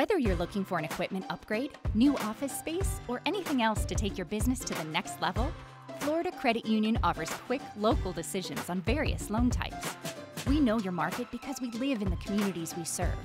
Whether you're looking for an equipment upgrade, new office space, or anything else to take your business to the next level, Florida Credit Union offers quick, local decisions on various loan types. We know your market because we live in the communities we serve.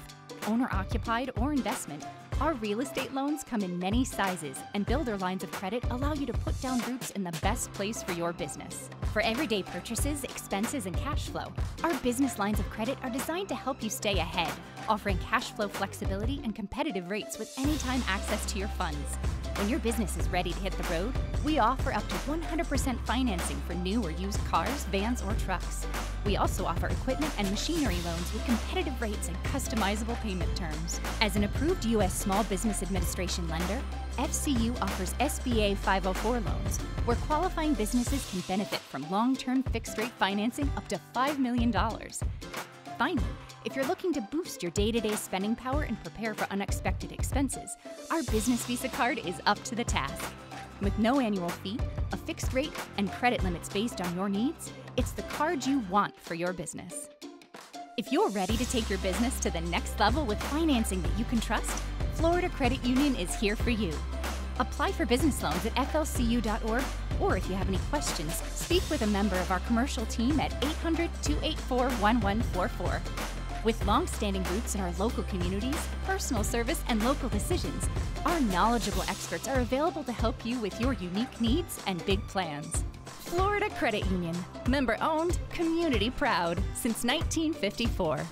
Owner occupied or investment, our real estate loans come in many sizes, and builder lines of credit allow you to put down roots in the best place for your business. For everyday purchases, expenses, and cash flow, our business lines of credit are designed to help you stay ahead, offering cash flow flexibility and competitive rates with anytime access to your funds. When your business is ready to hit the road, we offer up to 100% financing for new or used cars, vans, or trucks. We also offer equipment and machinery loans with competitive rates and customizable payment terms. As an approved U.S. Small Business Administration lender, FCU offers SBA 504 loans, where qualifying businesses can benefit from long term fixed rate financing up to $5 million. Finally, if you're looking to boost your day to day spending power and prepare for unexpected expenses, our Business Visa card is up to the task. With no annual fee, a fixed rate, and credit limits based on your needs, it's the card you want for your business. If you're ready to take your business to the next level with financing that you can trust, Florida Credit Union is here for you. Apply for business loans at flcu.org, or if you have any questions, speak with a member of our commercial team at 800 284 1144. With long-standing roots in our local communities, personal service, and local decisions, our knowledgeable experts are available to help you with your unique needs and big plans. Florida Credit Union, member owned, community proud since 1954.